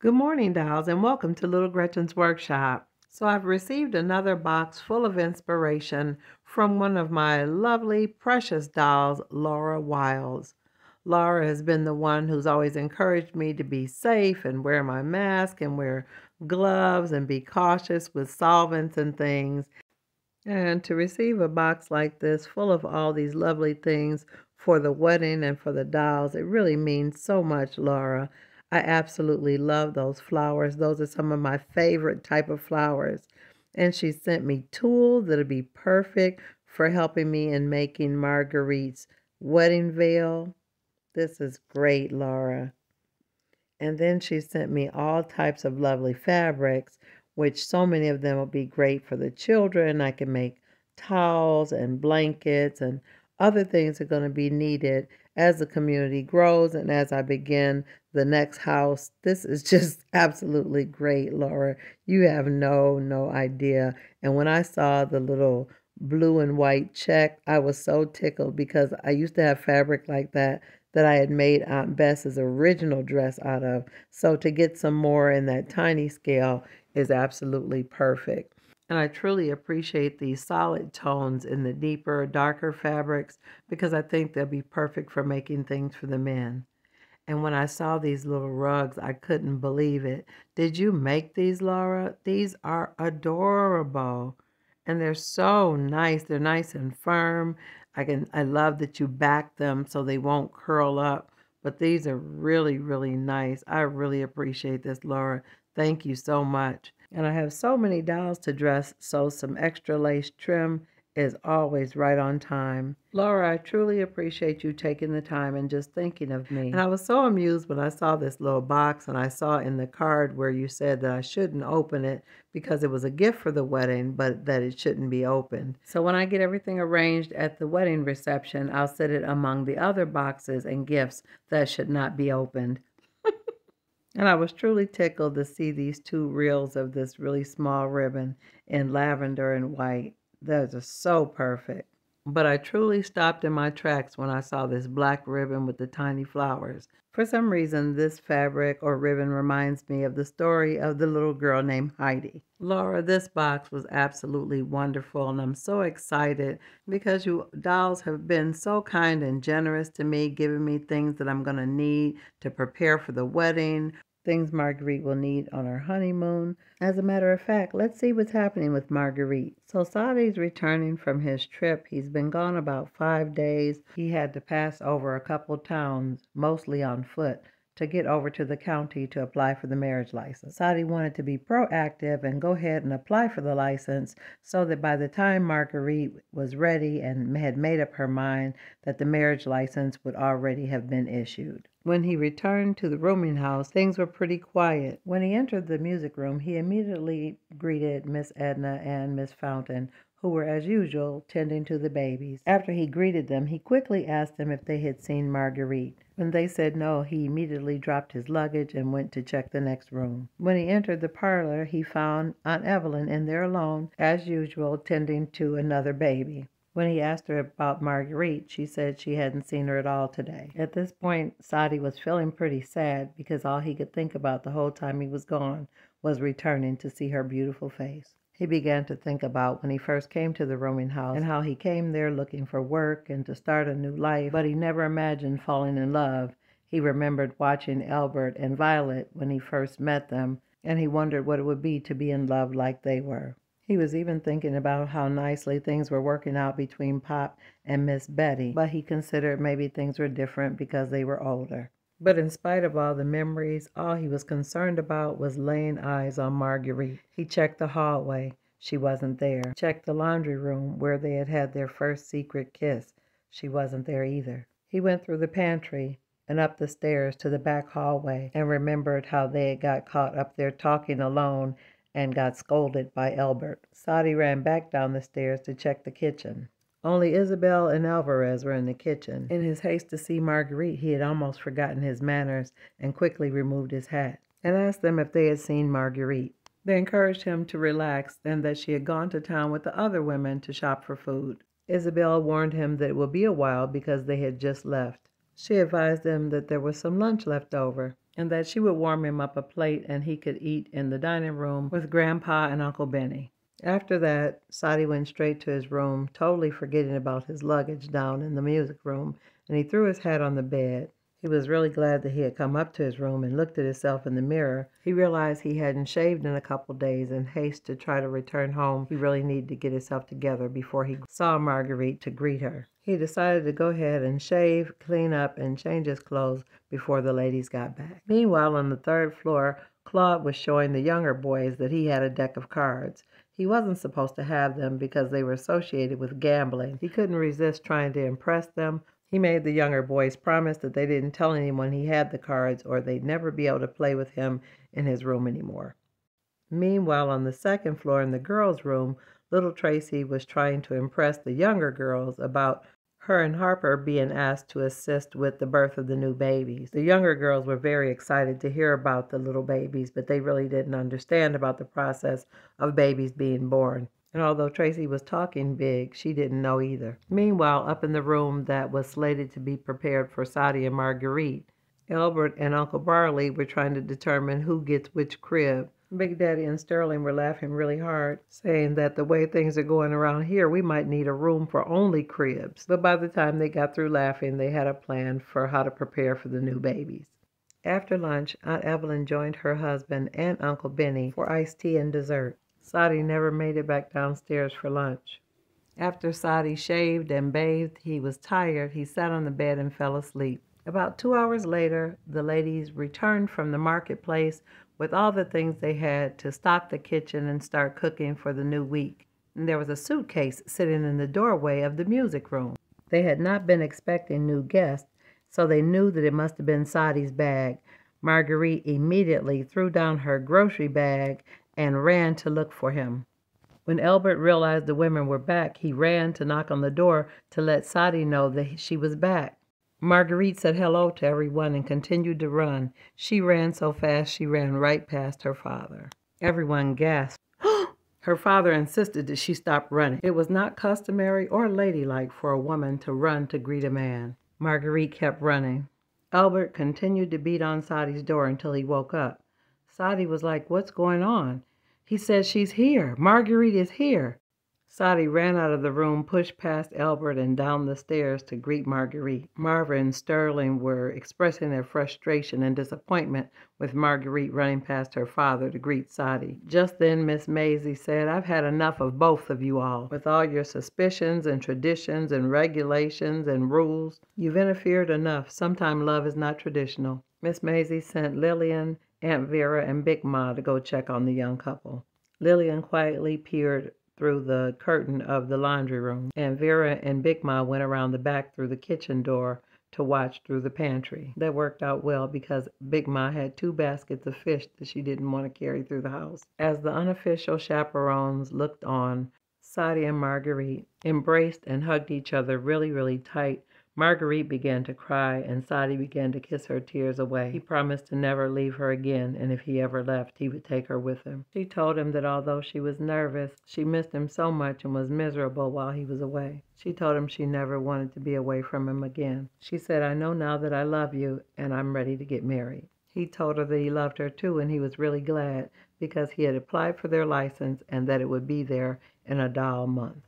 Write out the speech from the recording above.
Good morning, dolls, and welcome to Little Gretchen's Workshop. So, I've received another box full of inspiration from one of my lovely, precious dolls, Laura Wiles. Laura has been the one who's always encouraged me to be safe and wear my mask and wear gloves and be cautious with solvents and things. And to receive a box like this full of all these lovely things for the wedding and for the dolls, it really means so much, Laura. I absolutely love those flowers. Those are some of my favorite type of flowers. And she sent me tools that'll be perfect for helping me in making Marguerite's wedding veil. This is great, Laura. And then she sent me all types of lovely fabrics, which so many of them will be great for the children. I can make towels and blankets and other things are going to be needed as the community grows and as I begin the next house. This is just absolutely great, Laura. You have no, no idea. And when I saw the little blue and white check, I was so tickled because I used to have fabric like that that I had made Aunt Bess's original dress out of. So to get some more in that tiny scale is absolutely perfect. And I truly appreciate these solid tones in the deeper, darker fabrics because I think they'll be perfect for making things for the men. And when I saw these little rugs, I couldn't believe it. Did you make these, Laura? These are adorable. And they're so nice. They're nice and firm. I can I love that you back them so they won't curl up. But these are really, really nice. I really appreciate this, Laura. Thank you so much. And I have so many dolls to dress, so some extra lace trim is always right on time. Laura, I truly appreciate you taking the time and just thinking of me. And I was so amused when I saw this little box and I saw in the card where you said that I shouldn't open it because it was a gift for the wedding, but that it shouldn't be opened. So when I get everything arranged at the wedding reception, I'll set it among the other boxes and gifts that should not be opened. And I was truly tickled to see these two reels of this really small ribbon in lavender and white. Those are so perfect. But I truly stopped in my tracks when I saw this black ribbon with the tiny flowers. For some reason, this fabric or ribbon reminds me of the story of the little girl named Heidi. Laura, this box was absolutely wonderful, and I'm so excited because you dolls have been so kind and generous to me, giving me things that I'm going to need to prepare for the wedding things Marguerite will need on her honeymoon. As a matter of fact, let's see what's happening with Marguerite. So Saidi's returning from his trip. He's been gone about five days. He had to pass over a couple towns, mostly on foot to get over to the county to apply for the marriage license. Saidi wanted to be proactive and go ahead and apply for the license so that by the time Marguerite was ready and had made up her mind that the marriage license would already have been issued. When he returned to the rooming house, things were pretty quiet. When he entered the music room, he immediately greeted Miss Edna and Miss Fountain, who were as usual tending to the babies. After he greeted them, he quickly asked them if they had seen Marguerite. When they said no, he immediately dropped his luggage and went to check the next room. When he entered the parlor, he found Aunt Evelyn in there alone, as usual, tending to another baby. When he asked her about Marguerite, she said she hadn't seen her at all today. At this point, Saidi was feeling pretty sad because all he could think about the whole time he was gone was returning to see her beautiful face. He began to think about when he first came to the rooming house and how he came there looking for work and to start a new life, but he never imagined falling in love. He remembered watching Albert and Violet when he first met them, and he wondered what it would be to be in love like they were. He was even thinking about how nicely things were working out between Pop and Miss Betty, but he considered maybe things were different because they were older. But in spite of all the memories, all he was concerned about was laying eyes on Marguerite. He checked the hallway. She wasn't there. Checked the laundry room where they had had their first secret kiss. She wasn't there either. He went through the pantry and up the stairs to the back hallway and remembered how they had got caught up there talking alone and got scolded by Albert. Saidi ran back down the stairs to check the kitchen. Only Isabel and Alvarez were in the kitchen. In his haste to see Marguerite, he had almost forgotten his manners and quickly removed his hat and asked them if they had seen Marguerite. They encouraged him to relax and that she had gone to town with the other women to shop for food. Isabel warned him that it would be a while because they had just left. She advised him that there was some lunch left over, and that she would warm him up a plate and he could eat in the dining room with Grandpa and Uncle Benny. After that, Saidi went straight to his room, totally forgetting about his luggage down in the music room, and he threw his hat on the bed. He was really glad that he had come up to his room and looked at himself in the mirror. He realized he hadn't shaved in a couple days. In haste to try to return home, he really needed to get himself together before he saw Marguerite to greet her. He decided to go ahead and shave, clean up, and change his clothes before the ladies got back. Meanwhile, on the third floor, Claude was showing the younger boys that he had a deck of cards. He wasn't supposed to have them because they were associated with gambling. He couldn't resist trying to impress them. He made the younger boys promise that they didn't tell anyone he had the cards or they'd never be able to play with him in his room anymore. Meanwhile, on the second floor in the girls' room, little Tracy was trying to impress the younger girls about her and Harper being asked to assist with the birth of the new babies. The younger girls were very excited to hear about the little babies, but they really didn't understand about the process of babies being born. And although Tracy was talking big, she didn't know either. Meanwhile, up in the room that was slated to be prepared for Saidi and Marguerite, Albert and Uncle Barley were trying to determine who gets which crib. Big Daddy and Sterling were laughing really hard, saying that the way things are going around here, we might need a room for only cribs. But by the time they got through laughing, they had a plan for how to prepare for the new babies. After lunch, Aunt Evelyn joined her husband and Uncle Benny for iced tea and dessert. Saidi never made it back downstairs for lunch. After Saidi shaved and bathed, he was tired. He sat on the bed and fell asleep. About two hours later, the ladies returned from the marketplace with all the things they had to stock the kitchen and start cooking for the new week. And there was a suitcase sitting in the doorway of the music room. They had not been expecting new guests, so they knew that it must have been Saidi's bag. Marguerite immediately threw down her grocery bag and ran to look for him. When Albert realized the women were back, he ran to knock on the door to let Saidi know that she was back. Marguerite said hello to everyone and continued to run. She ran so fast she ran right past her father. Everyone gasped. her father insisted that she stop running. It was not customary or ladylike for a woman to run to greet a man. Marguerite kept running. Albert continued to beat on Saidi's door until he woke up. Saidi was like, What's going on? He says she's here. Marguerite is here. Saidi ran out of the room, pushed past Albert, and down the stairs to greet Marguerite. Marva and Sterling were expressing their frustration and disappointment with Marguerite running past her father to greet Saidi. Just then, Miss Maisie said, I've had enough of both of you all, with all your suspicions and traditions and regulations and rules. You've interfered enough. Sometimes love is not traditional. Miss Maisie sent Lillian, Aunt Vera, and Big Ma to go check on the young couple. Lillian quietly peered through the curtain of the laundry room, and Vera and Big Ma went around the back through the kitchen door to watch through the pantry. That worked out well because Big Ma had two baskets of fish that she didn't want to carry through the house. As the unofficial chaperones looked on, Saidi and Marguerite embraced and hugged each other really, really tight Marguerite began to cry, and Saidi began to kiss her tears away. He promised to never leave her again, and if he ever left, he would take her with him. She told him that although she was nervous, she missed him so much and was miserable while he was away. She told him she never wanted to be away from him again. She said, I know now that I love you, and I'm ready to get married. He told her that he loved her too, and he was really glad because he had applied for their license and that it would be there in a doll month.